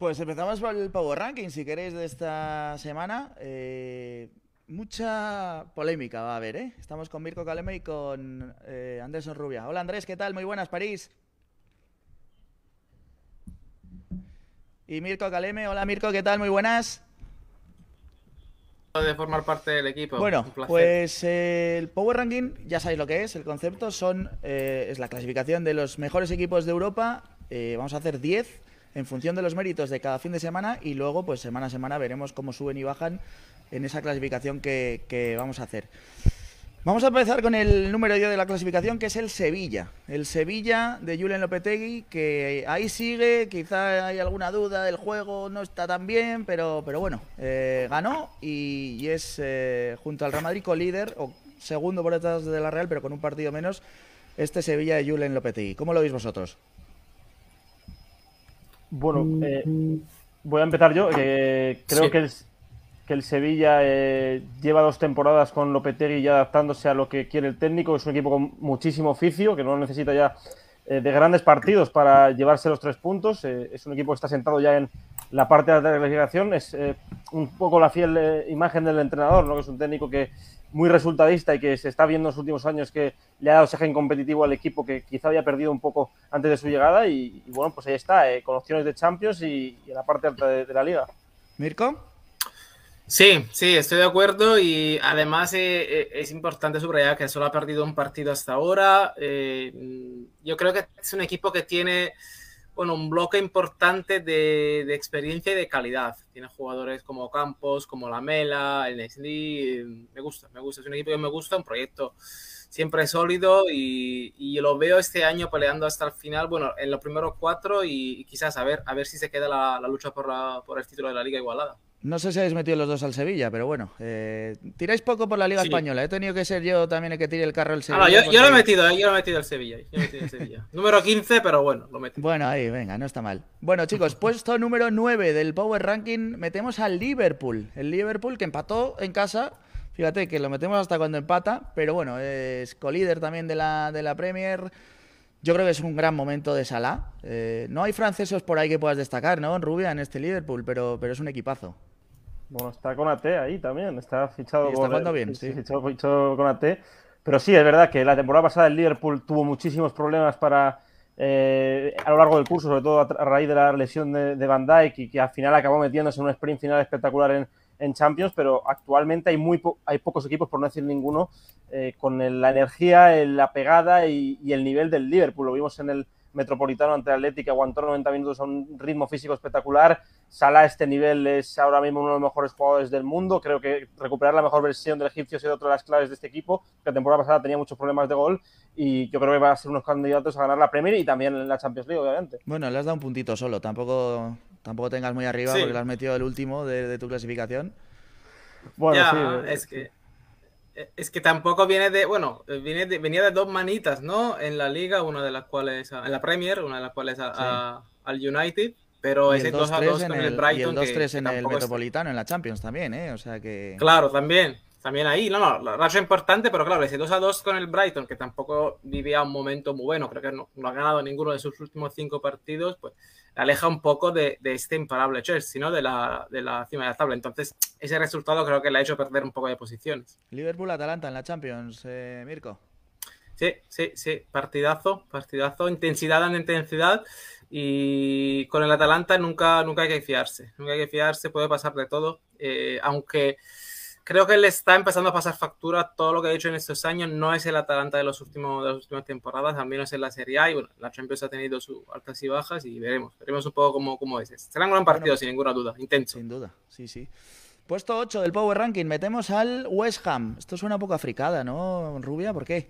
Pues empezamos por el Power Ranking, si queréis, de esta semana. Eh, mucha polémica va a haber, ¿eh? Estamos con Mirko Caleme y con eh, Anderson Rubia. Hola Andrés, ¿qué tal? Muy buenas, París. Y Mirko Caleme, hola Mirko, ¿qué tal? Muy buenas. De formar parte del equipo. Bueno, pues eh, el Power Ranking, ya sabéis lo que es, el concepto son eh, es la clasificación de los mejores equipos de Europa. vamos a hacer 10 en función de los méritos de cada fin de semana y luego pues semana a semana veremos cómo suben y bajan en esa clasificación que, vamos a hacer. Vamos a empezar con el número 10 de la clasificación, que es el Sevilla. El Sevilla de Julen Lopetegui, que ahí sigue, quizá hay alguna duda del juego, no está tan bien, pero, pero bueno, eh, ganó y, es eh, junto al Real Madrid líder o segundo por detrás de la Real, pero con un partido menos, este Sevilla de Julen Lopetegui. ¿Cómo lo veis vosotros? Bueno, eh, voy a empezar yo. creo que, el, que el Sevilla eh, lleva dos temporadas con Lopetegui ya adaptándose a lo que quiere el técnico. Es un equipo con muchísimo oficio, que no necesita ya eh, de grandes partidos para llevarse los tres puntos. es un equipo que está sentado ya en la parte de la clasificación. Es un poco la fiel imagen del entrenador, ¿no? que es un técnico que muy resultadista y que se está viendo en los últimos años que le ha dado ese gen competitivo al equipo que quizá había perdido un poco antes de su llegada y, bueno, pues ahí está, eh, con opciones de Champions y, en la parte alta de, la liga. Mirko. Sí, sí, estoy de acuerdo y además eh, eh, es importante subrayar que solo ha perdido un partido hasta ahora. yo creo que es un equipo que tiene bueno, un bloque importante de, experiencia y de calidad. Tiene jugadores como Campos, como Lamela, el Nestlé. Me gusta, me gusta. Es un equipo que me gusta, un proyecto siempre sólido y, y lo veo este año peleando hasta el final, bueno, en los primeros cuatro y, quizás a ver, a ver si se queda la, la lucha por, la, por el título de la Liga Igualada. No sé si habéis metido los dos al Sevilla, pero bueno, eh, tiráis poco por la Liga Española. He tenido que ser yo también el que tire el carro al Sevilla. Ah, yo, lo he metido, eh, yo lo he metido al Sevilla. Sevilla. número 15, pero bueno, lo metí. Bueno, ahí, venga, no está mal. Bueno, chicos, puesto número 9 del Power Ranking, metemos al Liverpool. El Liverpool que empató en casa. Fíjate que lo metemos hasta cuando empata, pero bueno, es colíder también de la, de la Premier. Yo creo que es un gran momento de Salah. Eh, no hay franceses por ahí que puedas destacar, ¿no? Rubia en este Liverpool, pero, pero es un equipazo. Bueno, está con AT ahí también, está fichado está jugando bien, sí. Fichado, fichado, con AT. Pero sí, es verdad que la temporada pasada el Liverpool tuvo muchísimos problemas para eh, a lo largo del curso, sobre todo a, raíz de la lesión de, Van Dijk y que al final acabó metiéndose en un sprint final espectacular en, en Champions, pero actualmente hay muy hay pocos equipos, por no decir ninguno, eh, con la energía, la pegada y, y, el nivel del Liverpool. Lo vimos en el Metropolitano ante Atlético, aguantó 90 minutos a un ritmo físico espectacular. Sala a este nivel es ahora mismo uno de los mejores jugadores del mundo. Creo que recuperar la mejor versión del egipcio ha sido otra de las claves de este equipo, que la temporada pasada tenía muchos problemas de gol y yo creo que va a ser unos candidatos a ganar la Premier y también la Champions League, obviamente. Bueno, le has dado un puntito solo, tampoco, tampoco tengas muy arriba porque le has metido el último de, tu clasificación. Bueno, sí. Es que es que tampoco viene de, bueno, viene de, venía de dos manitas, ¿no? En la liga, una de las cuales, en la Premier, una de las cuales al United, pero ese 2 a 2 con el, Brighton. Y el 2-3 en el Metropolitano, en la Champions también, ¿eh? O sea que. Claro, también. También ahí, no, no, la racha importante, pero claro, ese 2 a 2 con el Brighton, que tampoco vivía un momento muy bueno, creo que no, no ha ganado ninguno de sus últimos cinco partidos, pues aleja un poco de, este imparable Chelsea, sino de la, de la cima de la tabla. Entonces, ese resultado creo que le ha hecho perder un poco de posiciones. Liverpool-Atalanta en la Champions, eh, Mirko. Sí, sí, sí, partidazo, partidazo, intensidad en intensidad y con el Atalanta nunca, nunca hay que fiarse, nunca hay que fiarse, puede pasar de todo, eh, aunque creo que le está empezando a pasar factura todo lo que ha hecho en estos años. No es el Atalanta de, los últimos, de las últimas temporadas, al menos en la Serie A. Y bueno, la Champions ha tenido sus altas y bajas y veremos. Veremos un poco cómo, cómo es. Será un gran partido, sin ninguna duda. Intenso. Sin duda, sí, sí. Puesto 8 del Power Ranking, metemos al West Ham. Esto suena un poco africada, ¿no, Rubia? ¿Por qué?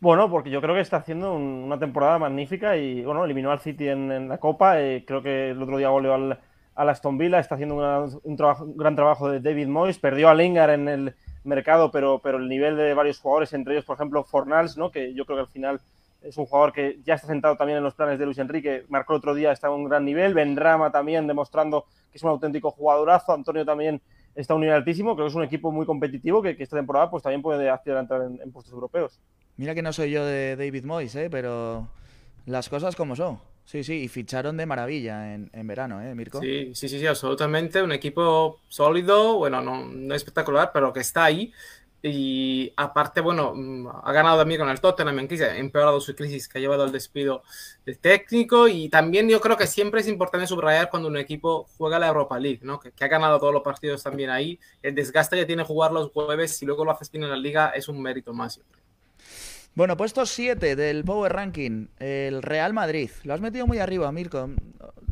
Bueno, porque yo creo que está haciendo una temporada magnífica y, bueno, eliminó al City en, la Copa. Eh, creo que el otro día goleó al, a la Aston Villa, está haciendo un, gran trabajo de David Moyes, perdió a Lingard en el mercado, pero, pero el nivel de varios jugadores, entre ellos, por ejemplo, Fornals, ¿no? que yo creo que al final es un jugador que ya está sentado también en los planes de Luis Enrique, marcó otro día, está a un gran nivel, Bendrama también demostrando que es un auténtico jugadorazo, Antonio también está a un nivel altísimo, creo que es un equipo muy competitivo que, esta temporada pues también puede aspirar a entrar en, en, puestos europeos. Mira que no soy yo de David Moyes, ¿eh? pero las cosas como son. Sí, sí, y ficharon de maravilla en, verano, ¿eh, Mirko? Sí, sí, sí, sí, absolutamente. Un equipo sólido, bueno, no, no espectacular, pero que está ahí. Y aparte, bueno, mm, ha ganado también con el Tottenham en crisis, ha empeorado su crisis que ha llevado al despido del técnico. Y también yo creo que siempre es importante subrayar cuando un equipo juega la Europa League, ¿no? Que, ha ganado todos los partidos también ahí. El desgaste que tiene jugar los jueves, si luego lo haces bien en la liga, es un mérito más. Bueno, puesto 7 del Power Ranking, el Real Madrid. Lo has metido muy arriba, Mirko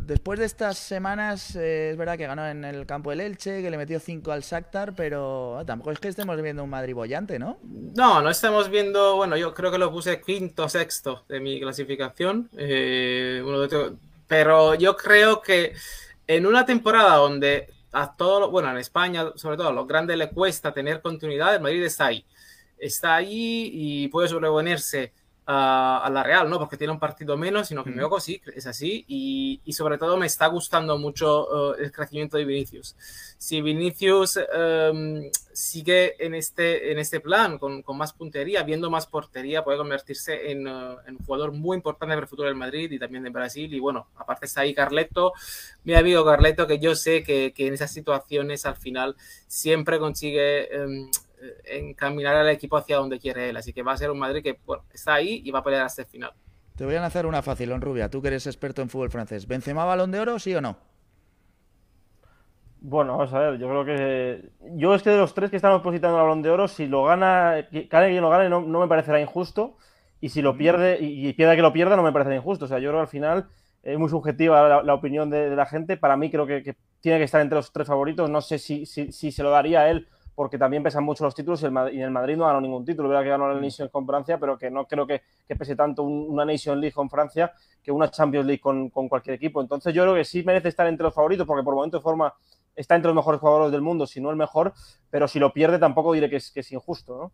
después de estas semanas, eh, es verdad que ganó en el campo del Elche, que le metió 5 al Shakhtar, pero ah, tampoco es que estemos viendo un Madrid bollante, ¿no? No, no estamos viendo, bueno, yo creo que lo puse quinto, sexto de mi clasificación, eh, pero yo creo que en una temporada donde a todo, bueno, en España, sobre todo a los grandes le cuesta tener continuidad, el Madrid está ahí. Está ahí y puede sobreponerse a, la Real, ¿no? Porque tiene un partido menos, sino que me hago sí, es así. Y, y, sobre todo me está gustando mucho eh, el crecimiento de Vinicius. Si Vinicius em, sigue en este, en este plan, con, con, más puntería, viendo más portería, puede convertirse en, uh, en, un jugador muy importante para el futuro del Madrid y también de Brasil. Y bueno, aparte está ahí Carleto, mi amigo Carleto, que yo sé que, que en esas situaciones al final siempre consigue... Um, encaminar al equipo hacia donde quiere él. Así que va a ser un Madrid que está ahí y va a pelear hasta el final. Te voy a hacer una fácil, Rubia. Tú que eres experto en fútbol francés. ¿Benzema balón de oro, sí o no? Bueno, vamos a ver, yo creo que. Yo es que de los tres que estamos positando el balón de oro, si lo gana, cada quien lo gane, no, me parecerá injusto. Y si lo pierde, y, pierda que lo pierda, no me parecerá injusto. O sea, yo creo que al final es muy subjetiva la, opinión de, la gente. Para mí, creo que, tiene que estar entre los tres favoritos. No sé si, si, si se lo daría a él porque también pesan mucho los títulos y el, Madrid, el Madrid no ganó ningún título, verdad que ganó la mm. Nation con Francia, pero que no creo que, pese tanto una Nation League con Francia que una Champions League con, cualquier equipo. Entonces yo creo que sí merece estar entre los favoritos, porque por momento de forma está entre los mejores jugadores del mundo, si no el mejor, pero si lo pierde tampoco diré que es, que es injusto, ¿no?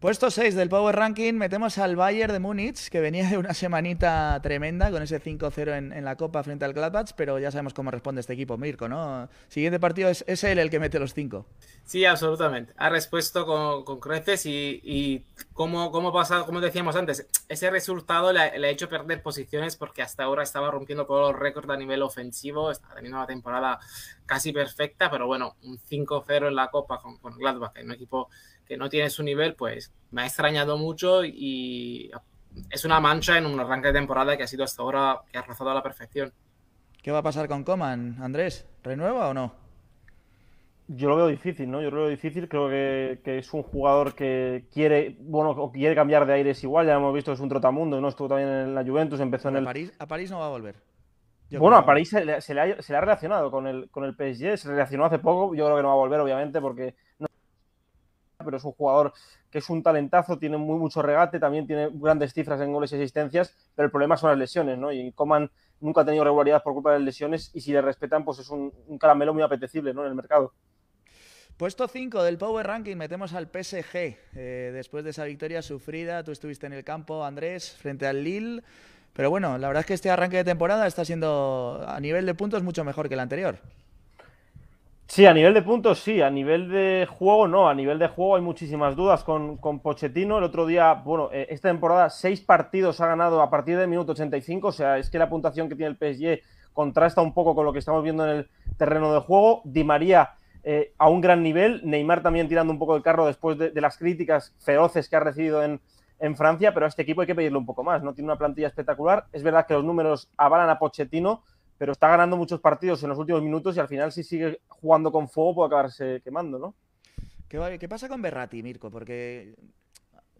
Puesto 6 del Power Ranking, metemos al Bayern de Múnich, que venía de una semanita tremenda con ese 5-0 en, la Copa frente al Gladbach, pero ya sabemos cómo responde este equipo, Mirko, ¿no? Siguiente partido es, él el que mete los 5. Sí, absolutamente. Ha respuesto con, creces y, y como, como, pasa, como decíamos antes, ese resultado le, ha hecho perder posiciones porque hasta ahora estaba rompiendo todos los récords a nivel ofensivo, está teniendo una temporada casi perfecta, pero bueno, un 5-0 en la Copa con, con Gladbach, un equipo que no tiene su nivel, pues me ha extrañado mucho y es una mancha en un arranque de temporada que ha sido hasta ahora que ha rozado a la perfección. ¿Qué va a pasar con Coman, Andrés? ¿Renueva o no? Yo lo veo difícil, ¿no? Yo lo veo difícil. Creo que, es un jugador que quiere, bueno, quiere cambiar de aires igual. Ya hemos visto que es un trotamundo, ¿no? Estuvo también en la Juventus, empezó en el. París, a París no va a volver. bueno, a París se le, ha, se le, ha, relacionado con el, con el PSG, se relacionó hace poco. Yo creo que no va a volver, obviamente, porque pero es un jugador que es un talentazo, tiene muy mucho regate, también tiene grandes cifras en goles y asistencias, pero el problema son las lesiones, ¿no? Y Coman nunca ha tenido regularidad por culpa de las lesiones y si le respetan, pues es un, caramelo muy apetecible, ¿no? En el mercado. Puesto 5 del Power Ranking, metemos al PSG. Eh, después de esa victoria sufrida, tú estuviste en el campo, Andrés, frente al Lille. Pero bueno, la verdad es que este arranque de temporada está siendo a nivel de puntos mucho mejor que el anterior. Sí, a nivel de puntos sí, a nivel de juego no, a nivel de juego hay muchísimas dudas con, con Pochettino. El otro día, bueno, eh, esta temporada seis partidos ha ganado a partir del minuto 85, o sea, es que la puntuación que tiene el PSG contrasta un poco con lo que estamos viendo en el terreno de juego. Di María eh, a un gran nivel, Neymar también tirando un poco el carro después de, las críticas feroces que ha recibido en, en Francia, pero a este equipo hay que pedirle un poco más, ¿no? Tiene una plantilla espectacular, es verdad que los números avalan a Pochettino, pero está ganando muchos partidos en los últimos minutos y al final si sigue jugando con fuego puede acabarse quemando, ¿no? ¿Qué, pasa con Berrati, Mirko? Porque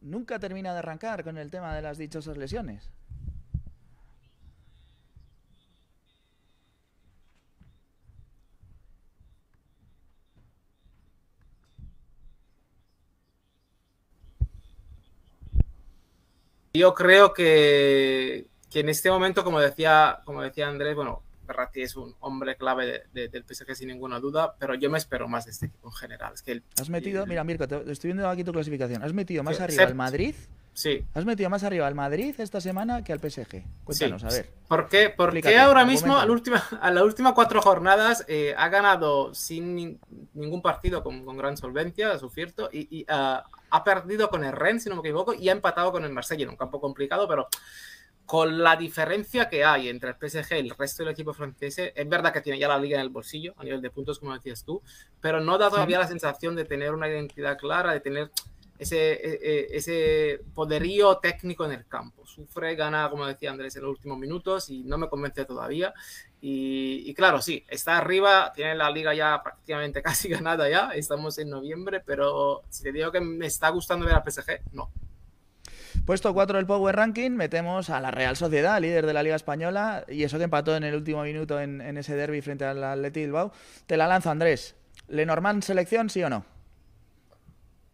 nunca termina de arrancar con el tema de las dichosas lesiones. Yo creo que, que en este momento, como decía, como decía Andrés, bueno, Berratti es un hombre clave del PSG sin ninguna duda, pero yo me espero más de este equipo en general. Es que Has metido, mira Mirko, te, estoy viendo aquí tu clasificación. ¿Has metido más arriba al Madrid? Sí. ¿Has metido más arriba al Madrid esta semana que al PSG? Cuéntanos, a ver. ¿Por qué? Porque ahora mismo, a, última, a las últimas cuatro jornadas, eh, ha ganado sin ningún partido con, gran solvencia, su cierto, y, ah, ha perdido con el Rennes, si no me equivoco, y ha empatado con el Marsella en un campo complicado, pero con la diferencia que hay entre el PSG y el resto del equipo francés, es verdad que tiene ya la liga en el bolsillo a nivel de puntos, como decías tú, pero no da todavía la sensación de tener una identidad clara, de tener ese, e, e, ese poderío técnico en el campo. Sufre, gana, como decía Andrés, en los últimos minutos y no me convence todavía. Y, claro, sí, está arriba, tiene la liga ya prácticamente casi ganada ya, estamos en noviembre, pero si te digo que me está gustando ver al PSG, no. Puesto 4 del Power Ranking, metemos a la Real Sociedad, líder de la Liga Española, y eso que empató en el último minuto en, ese derby frente al Atleti Bilbao. Te la lanzo, Andrés. ¿Lenormand selección, sí o no?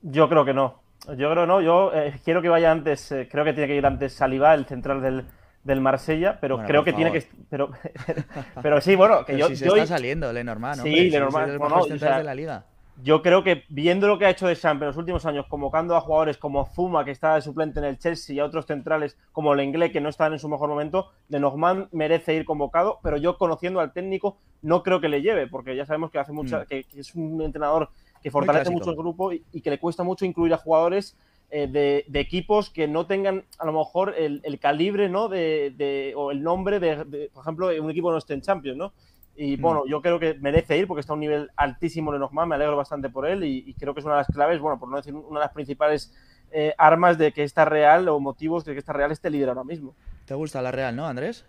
Yo creo que no. Yo creo que no. Yo eh, quiero que vaya antes, eh, creo que tiene que ir antes Saliba, el central del, del Marsella, pero creo que tiene que. Pero, pero sí, bueno, que yo. Si se está saliendo Lenormand, ¿no? Sí, Lenormand. no, de la liga yo creo que viendo lo que ha hecho de Champ en los últimos años, convocando a jugadores como Fuma, que está de suplente en el Chelsea, y a otros centrales como Lenglet, que no están en su mejor momento, de Norman merece ir convocado, pero yo conociendo al técnico no creo que le lleve, porque ya sabemos que hace mucha, mm. que, es un entrenador que fortalece mucho el grupo y, que le cuesta mucho incluir a jugadores eh, de, equipos que no tengan a lo mejor el, calibre ¿no? De, o el nombre de, por ejemplo, un equipo no esté en Champions, ¿no? Y mm. bueno, yo creo que merece ir porque está a un nivel altísimo Lenormand, me alegro bastante por él y, creo que es una de las claves, bueno, por no decir una de las principales eh, armas de que esta Real o motivos de que esta Real esté líder ahora mismo. ¿Te gusta la Real, no, Andrés?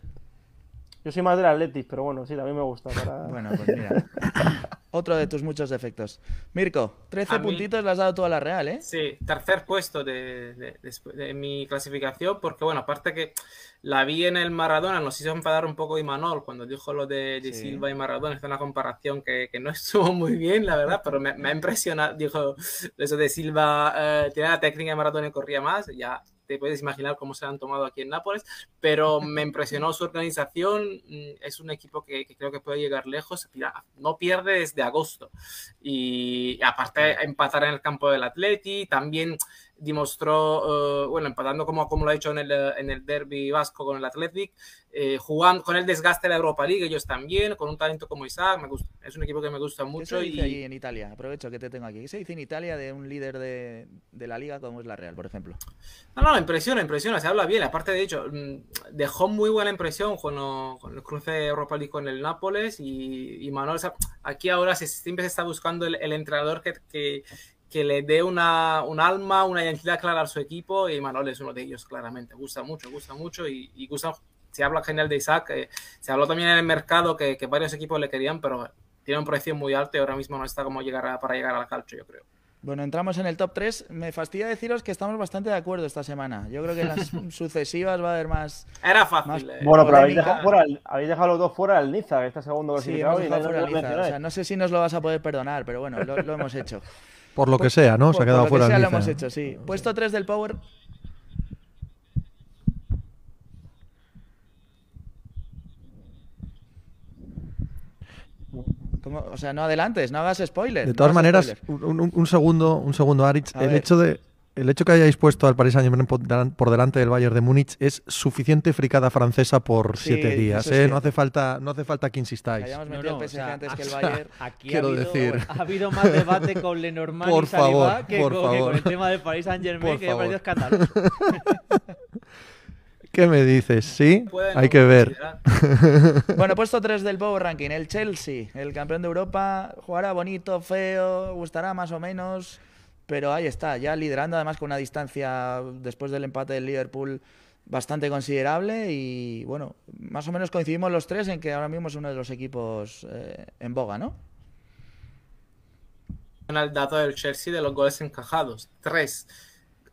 Yo soy más del Atletic, pero bueno, sí, a mí me gusta. bueno, pues mira. Otro de tus muchos defectos. Mirko, 13 puntitos le has dado tú a la Real, ¿eh? Sí, tercer puesto de, de, mi clasificación, porque bueno, aparte que la vi en el Maradona, nos hizo enfadar un poco Imanol cuando dijo lo de, Silva y Maradona, es una comparación que, que, no estuvo muy bien, la verdad, pero me, ha impresionado, dijo eso de Silva, eh, tiene la técnica de Maradona y corría más, ya te puedes imaginar cómo se han tomado aquí en Nápoles, pero me impresionó su organización, mm, es un equipo que, creo que puede llegar lejos, no pierde desde agosto. Y aparte empatar en el campo del Atleti, también demostró, eh, bueno, empatando como, como lo ha hecho en el, en el derby vasco con el Athletic, eh, jugando con el desgaste de la Europa League, ellos también, con un talento como Isaac, me gusta, es un equipo que me gusta mucho. ¿Qué se dice y... en Italia? Aprovecho que te tengo aquí. ¿Qué se dice en Italia de un líder de, de la liga como es la Real, por ejemplo? No, no, impresiona, impresiona, se habla bien. Aparte, de hecho, mm, dejó muy buena impresión con, con el cruce de Europa League con el Nápoles y, y Manuel, aquí ahora se, siempre se está buscando el, el entrenador que, que que le dé una, un alma, una identidad clara a su equipo y Manuel es uno de ellos, claramente. Gusta mucho, gusta mucho y, y gusta, se habla genial de Isaac. Eh, se habló también en el mercado que, que, varios equipos le querían, pero tiene un precio muy alto y ahora mismo no está como llegar para llegar al calcio, yo creo. Bueno, entramos en el top 3. Me fastidia deciros que estamos bastante de acuerdo esta semana. Yo creo que en las sucesivas va a haber más. Era fácil. Eh. Bueno, pero habéis dejado, fuera, habéis dejado, los dos fuera del Niza, este segundo sí, hemos dejado fuera el Niza. O sea, no sé si nos lo vas a poder perdonar, pero bueno, lo, lo hemos hecho. Por lo que sea, ¿no? Se ha quedado fuera. Por lo que sea, lo hemos hecho, sí. Puesto 3 del Power. O sea, no adelantes, no hagas spoiler. De todas maneras, un, segundo, un segundo, Aritz. el hecho de el hecho que hayáis puesto al Paris Saint-Germain por delante del Bayern de Múnich es suficiente fricada francesa por siete días. ¿eh? No hace falta, no hace falta que insistáis. Aquí ha, habido, decir. ha habido más debate con Lenormand y Saliba que, con, el tema del Paris Saint-Germain que ha parecido escándalo. ¿Qué me dices? ¿Sí? Hay que ver. bueno, puesto 3 del Power Ranking. El Chelsea, el campeón de Europa, jugará bonito, feo, gustará más o menos. Pero ahí está, ya liderando además con una distancia después del empate del Liverpool bastante considerable y bueno, más o menos coincidimos los tres en que ahora mismo es uno de los equipos eh, en boga, ¿no? El dato del Chelsea de los goles encajados, tres.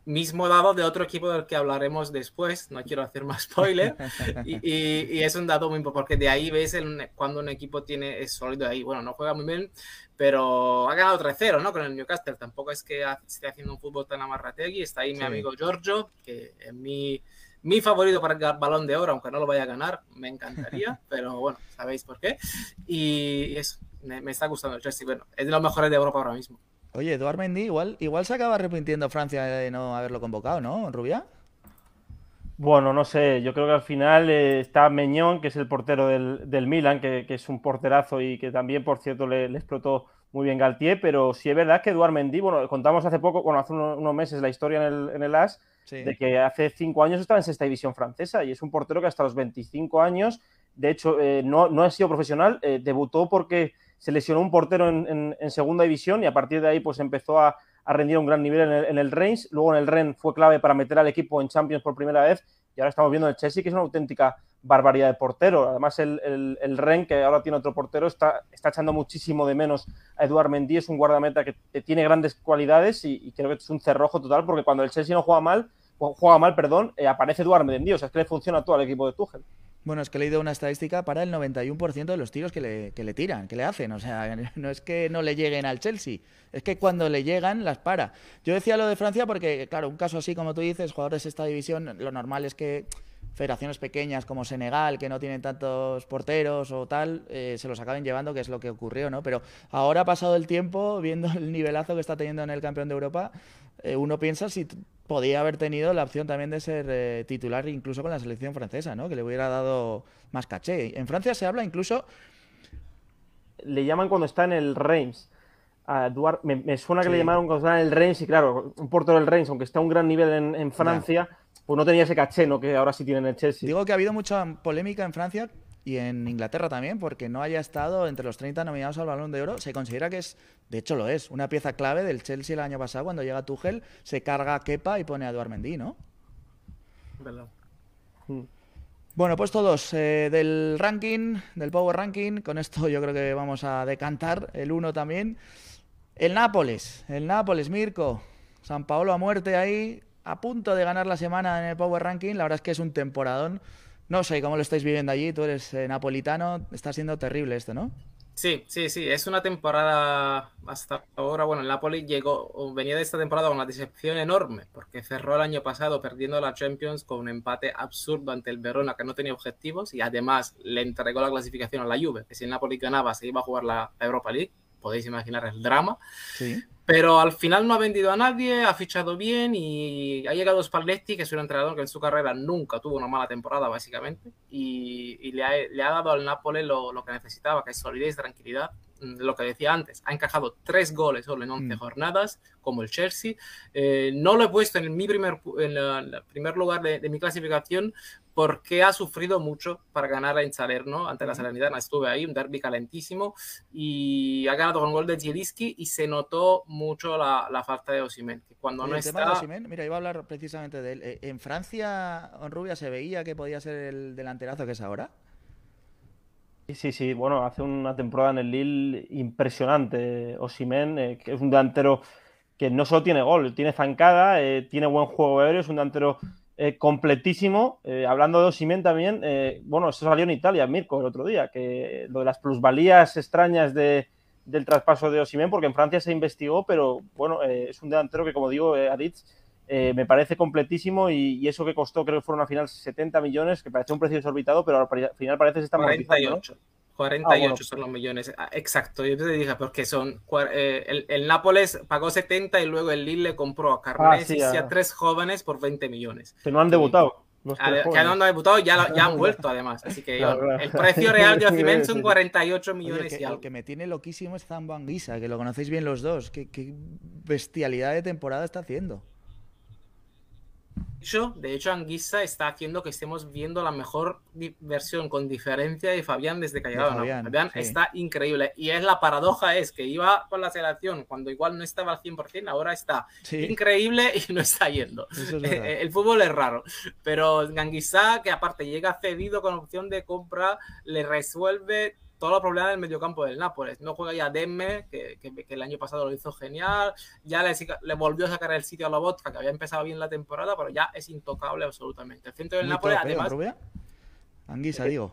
Mismo dado de otro equipo del que hablaremos después, no quiero hacer más spoiler, y, es un dato muy importante, porque de ahí ves cuando un equipo tiene, es sólido ahí, bueno, no juega muy bien, pero ha ganado 3-0, ¿no? Con el Newcastle. Tampoco es que esté haciendo un fútbol tan amarrategui. Está ahí mi amigo Giorgio, que es mi, mi favorito para el balón de oro, aunque no lo vaya a ganar, me encantaría, pero bueno, sabéis por qué. Y eso, me, está gustando el Chelsea. Bueno, es de los mejores de Europa ahora mismo. Oye, Eduard Mendy, igual, igual se acaba arrepintiendo Francia de no haberlo convocado, ¿no, Rubia? Bueno, no sé, yo creo que al final eh, está Meñón, que es el portero del, del Milan, que, que, es un porterazo y que también, por cierto, le, explotó muy bien Galtier, pero sí es verdad que Eduard Mendy, bueno, contamos hace poco, bueno, hace unos, meses la historia en el, en el AS, de que hace cinco años estaba en sexta división francesa y es un portero que hasta los 25 años, de hecho, eh, no, no, ha sido profesional, eh, debutó porque se lesionó un portero en, segunda división y a partir de ahí pues empezó a, rendir a un gran nivel en el, en el Reims. Luego en el Rennes fue clave para meter al equipo en Champions por primera vez y ahora estamos viendo en el Chelsea que es una auténtica barbaridad de portero. Además, el, el, que ahora tiene otro portero, está, está echando muchísimo de menos a Eduard Mendy. Es un guardameta que, tiene grandes cualidades y, creo que es un cerrojo total porque cuando el Chelsea no juega mal, juega mal, perdón, eh, aparece Eduard Mendy. O sea, es que le funciona todo al equipo de Tuchel. Bueno, es que he leído una estadística para el 91% de los tiros que le, que le tiran, que le hacen. O sea, no es que no le lleguen al Chelsea, es que cuando le llegan las para. Yo decía lo de Francia porque, claro, un caso así como tú dices, jugadores de esta división, lo normal es que federaciones pequeñas como Senegal, que no tienen tantos porteros o tal, eh, se los acaben llevando, que es lo que ocurrió, ¿no? Pero ahora, pasado el tiempo, viendo el nivelazo que está teniendo en el campeón de Europa, eh, uno piensa si podía haber tenido la opción también de ser eh, titular incluso con la selección francesa, ¿no? Que le hubiera dado más caché. En Francia se habla incluso... Le llaman cuando está en el Reims. A me, suena que le llamaron cuando está en el Reims y claro, un portero del Reims, aunque está a un gran nivel en, Francia pues no tenía ese caché, ¿no? Que ahora sí tiene en el Chelsea. Digo que ha habido mucha polémica en Francia y en Inglaterra también, porque no haya estado entre los 30 nominados al Balón de Oro. Se considera que es, de hecho lo es, una pieza clave del Chelsea el año pasado, cuando llega Tuchel, se carga a Kepa y pone a Eduard Mendy, ¿no? Verdad. Mm. Bueno, pues todos eh, del ranking, del Power Ranking, con esto yo creo que vamos a decantar el uno también. El Nápoles, el Nápoles, Mirko, San Paolo a muerte ahí, a punto de ganar la semana en el Power Ranking. La verdad es que es un temporadón. No sé cómo lo estáis viviendo allí. Tú eres eh, napolitano. Está siendo terrible esto, ¿no? Sí, sí, sí. Es una temporada hasta ahora. Bueno, el Napoli llegó, venía de esta temporada con una decepción enorme, porque cerró el año pasado perdiendo la Champions con un empate absurdo ante el Verona, que no tenía objetivos, y además le entregó la clasificación a la Juve, que si el Napoli ganaba se iba a jugar la Europa League. Podéis imaginar el drama. Sí. Pero al final no ha vendido a nadie, ha fichado bien y ha llegado Spalletti, que es un entrenador que en su carrera nunca tuvo una mala temporada, básicamente, y, le, ha, dado al Nápoles lo, lo, que necesitaba, que es solidez, tranquilidad lo que decía antes, ha encajado tres goles solo en 11 mm. jornadas, como el Chelsea. Eh, no lo he puesto en mi primer, en el primer lugar de, mi clasificación porque ha sufrido mucho para ganar en Salerno ante la Salernitana. Estuve ahí, un derby calentísimo, y ha ganado con gol de Zielinski y se notó mucho la, falta de Osimen. Cuando no está... mira, iba a hablar precisamente de él. Eh, ¿En Francia, Rubia se veía que podía ser el delanterazo que es ahora? Sí, sí, bueno, hace una temporada en el Lille impresionante. Osimen, eh, que es un delantero que no solo tiene gol, tiene zancada, eh, tiene buen juego aéreo, es un delantero eh, completísimo. hablando de Osimen también, bueno, eso salió en Italia, Mirko, el otro día, que lo de las plusvalías extrañas de, del traspaso de Osimen, porque en Francia se investigó, pero bueno, es un delantero que, como digo, Aritz eh, me parece completísimo y, eso que costó, creo que fueron al final 70 millones, que parece un precio desorbitado, pero al final parece que está 48. 48 ah, son los millones, ah, exacto. Yo te dije, porque son. Eh, el, el, Nápoles pagó 70 y luego el Lille le compró a Carnes y a tres jóvenes por 20 millones. Que no han debutado. que no han debutado ya, ya han vuelto además. Así que el precio real de Ozyman son 48 millones y algo. El que me tiene loquísimo es Zambo Anguisa, que lo conocéis bien los dos. qué bestialidad de temporada está haciendo de hecho, Anguissa está haciendo que estemos viendo la mejor versión con diferencia de Fabián desde que ha llegado. Fabián, está increíble. Y es la paradoja es que iba con la selección cuando igual no estaba al 100%, ahora está increíble y no está yendo. El fútbol es raro. Pero Anguissa, que aparte llega cedido con opción de compra, le resuelve todos los problemas del mediocampo del Nápoles. No juega ya Demme, que, el año pasado lo hizo genial. Ya le, volvió a sacar el sitio a la vodka, que había empezado bien la temporada, pero ya es intocable absolutamente. El centro del Nápoles, además. Anguisa, digo.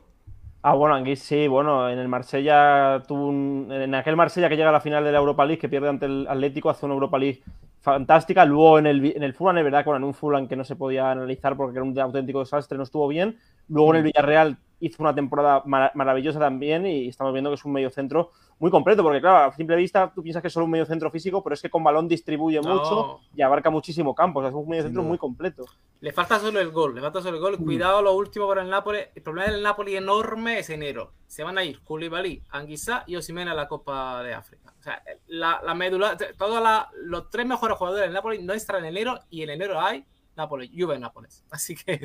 Ah, bueno, Anguisa sí, bueno, en el Marsella tuvo En aquel Marsella que llega a la final de la Europa League, que pierde ante el Atlético, hace una Europa League fantástica. Luego en el, en el Fulham, es verdad que en un Fulham que no se podía analizar porque era un auténtico desastre, no estuvo bien. Luego en el Villarreal hizo una temporada maravillosa también y estamos viendo que es un medio centro muy completo, porque claro, a simple vista tú piensas que es solo un medio centro físico, pero es que con balón distribuye mucho y abarca muchísimo campo, o sea, es un medio centro muy completo. Le falta solo el gol, le falta solo el gol. Mm. Cuidado lo último para el Napoli, el problema del Napoli enorme es enero. Se van a ir Koulibaly, Anguissa y Osimena a la Copa de África. O sea, la, la médula, todos los tres mejores jugadores del Napoli no están en enero y en enero hay Nápoles, Juve Nápoles. Así que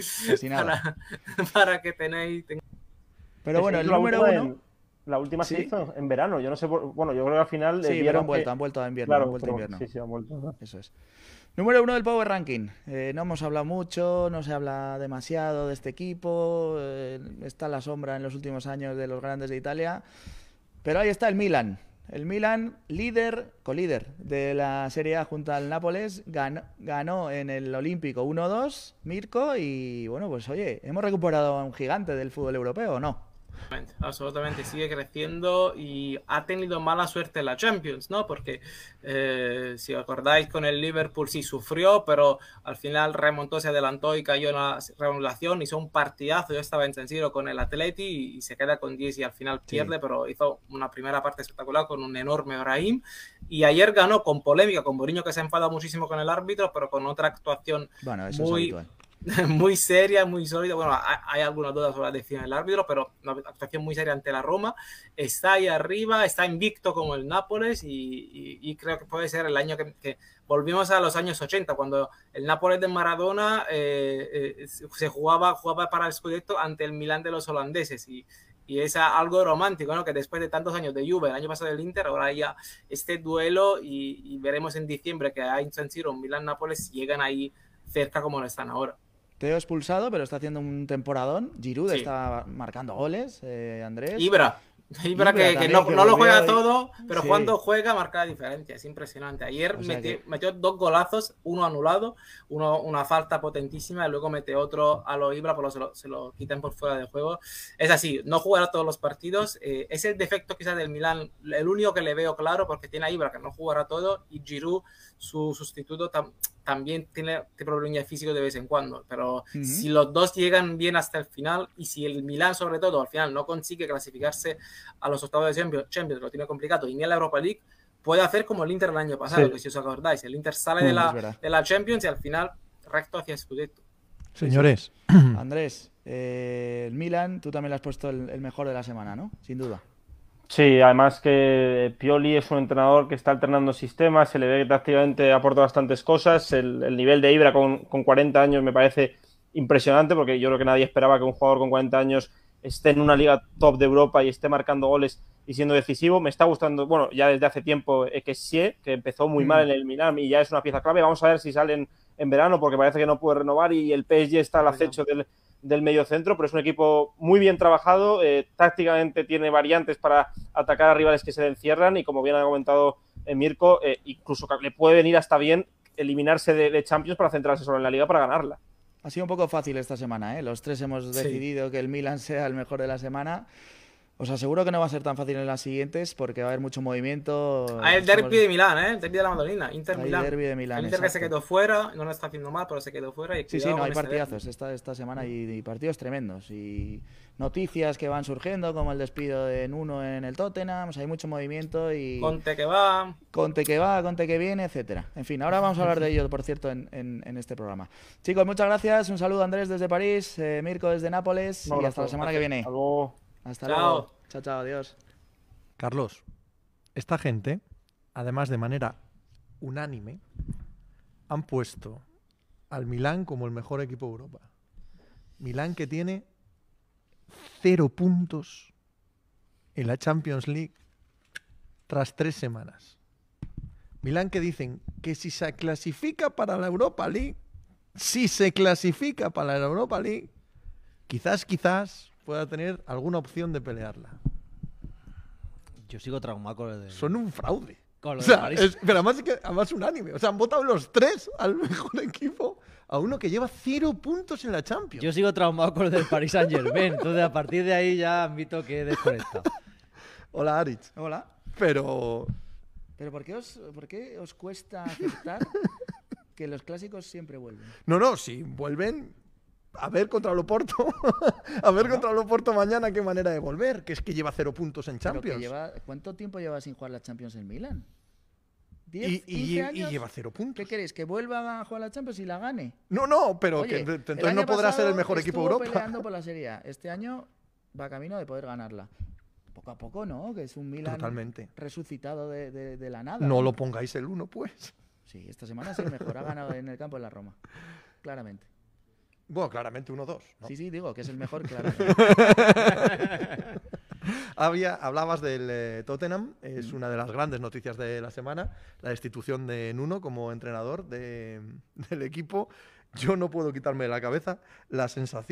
para, para, que tenéis. Pero bueno, el número uno. la última se hizo en verano. Yo no sé, bueno, yo creo que al final. Sí, pero han vuelto, han vuelto a invierno. han vuelto a invierno. Sí, sí, han vuelto. Eso es. Número uno del Power Ranking. Eh, no hemos hablado mucho, no se habla demasiado de este equipo. Eh, está la sombra en los últimos años de los grandes de Italia. Pero ahí está el Milan. El Milan, líder, colíder de la Serie A junto al Nápoles, ganó, ganó en el Olímpico 1-2, Mirko, y bueno, pues oye, ¿hemos recuperado a un gigante del fútbol europeo o no? Absolutamente, sigue creciendo y ha tenido mala suerte en la Champions, ¿no? Porque eh, si acordáis con el Liverpool sí sufrió, pero al final remontó, se adelantó y cayó en la remodelación, hizo un partidazo, yo estaba en San con el Atleti y, se queda con 10 y al final pierde, pero hizo una primera parte espectacular con un enorme Brahim. Y ayer ganó con polémica, con Boriño que se ha enfadado muchísimo con el árbitro, pero con otra actuación muy muy seria, muy sólida. Bueno, hay, algunas dudas sobre la decisión del árbitro, pero una actuación muy seria ante la Roma. Está ahí arriba, está invicto como el Nápoles y, creo que puede ser el año que, volvimos a los años 80, cuando el Nápoles de Maradona eh, eh, se jugaba, jugaba para el Scudetto ante el Milán de los holandeses y, y es algo romántico, ¿no? Que después de tantos años de Juve, el año pasado del Inter, ahora ya este duelo y, veremos en diciembre que hay en San Siro, Milán-Nápoles, llegan ahí cerca como lo están ahora. Teo expulsado, pero está haciendo un temporadón. Giroud está marcando goles, eh, Andrés. Ibra. Ibra, que, no, lo juega todo, pero cuando juega marca la diferencia. Es impresionante. Ayer metió, dos golazos, uno anulado, uno una falta potentísima y luego mete otro a lo Ibra, por lo se lo, se lo quitan por fuera del juego. Es así, no jugará todos los partidos. Eh, es el defecto quizás del Milan, el único que le veo claro, porque tiene a Ibra que no jugará todo y Giroud, su sustituto, también tiene problemas físicos de vez en cuando, pero si los dos llegan bien hasta el final y si el Milan sobre todo al final no consigue clasificarse a los octavos de Champions, Champions lo tiene complicado y ni a la Europa League, puede hacer como el Inter el año pasado, que si os acordáis, el Inter sale de, la, de la Champions y al final recto hacia Scudetto. Señores. Andrés, eh, el Milan, tú también le has puesto el mejor de la semana, ¿no? Sin duda. Sí, además que Pioli es un entrenador que está alternando sistemas, se le ve que prácticamente aporta bastantes cosas. El, nivel de Ibra con, 40 años me parece impresionante porque yo creo que nadie esperaba que un jugador con 40 años esté en una liga top de Europa y esté marcando goles y siendo decisivo. Me está gustando, bueno, ya desde hace tiempo sí, que empezó muy mal mm. en el Milan y ya es una pieza clave. Vamos a ver si salen en verano porque parece que no puede renovar y el PSG está al acecho del, del medio centro, pero es un equipo muy bien trabajado, eh, tácticamente tiene variantes para atacar a rivales que se encierran y como bien ha comentado eh, Mirko, eh, incluso le puede venir hasta bien eliminarse de, Champions para centrarse solo en la liga para ganarla. Ha sido un poco fácil esta semana, los tres hemos decidido que el Milan sea el mejor de la semana. Os aseguro que no va a ser tan fácil en las siguientes porque va a haber mucho movimiento. Hay el derby de Milán, ¿eh? El derby de la Madonina. Inter Milán. El derby de Milán. El Inter que se quedó fuera, no lo está haciendo mal, pero se quedó fuera. sí, sí, no, hay partidazos esta, esta semana y, partidos tremendos. Y noticias que van surgiendo, como el despido de Nuno en el Tottenham. hay mucho movimiento y. Conte que va. Conte que va, Conte que viene, etcétera. En fin, ahora vamos a hablar de ello, por cierto, en, en, este programa. Chicos, muchas gracias. Un saludo, Andrés, desde París, eh, Mirko desde Nápoles. y hasta la semana que viene. Hasta luego. Chao, chao, adiós. Carlos, esta gente, además de manera unánime, han puesto al Milán como el mejor equipo de Europa. Milán que tiene cero puntos en la Champions League tras tres semanas. Milán que dicen que si se clasifica para la Europa League, si se clasifica para la Europa League, quizás, quizás pueda tener alguna opción de pelearla. Yo sigo traumado con el de... Son un fraude. Con lo pero además, es que, además unánime. O sea, han votado los tres al mejor equipo a uno que lleva cero puntos en la Champions. Yo sigo traumado con el del Paris Saint Germain. Entonces, a partir de ahí ya admito que he desconectado. Hola, Aritz. Hola. Pero. ¿Pero por qué os, por qué os cuesta aceptar que los clásicos siempre vuelven? No, no, sí, vuelven a ver contra Loporto. a ver contra Loporto mañana qué manera de volver. Que es que lleva cero puntos en Champions. ¿Cuánto tiempo lleva sin jugar la Champions en Milan? ¿10, y, y, lleva cero puntos. ¿Qué queréis? ¿Que vuelva a jugar la Champions y la gane? No, no, pero que entonces no podrá ser el mejor equipo de Europa. peleando por la Serie Este año va camino de poder ganarla. Poco a poco, ¿no? Que es un Milan resucitado de, de, la nada. No, lo pongáis el uno, pues. Sí, esta semana es el mejor. ha ganado en el campo de la Roma. claramente. Bueno, claramente 1-2. Sí, sí, digo que es el mejor, claramente. Había, hablabas del eh, Tottenham, es mm. una de las grandes noticias de la semana, la destitución de Nuno como entrenador del equipo. Yo no puedo quitarme de la cabeza la sensación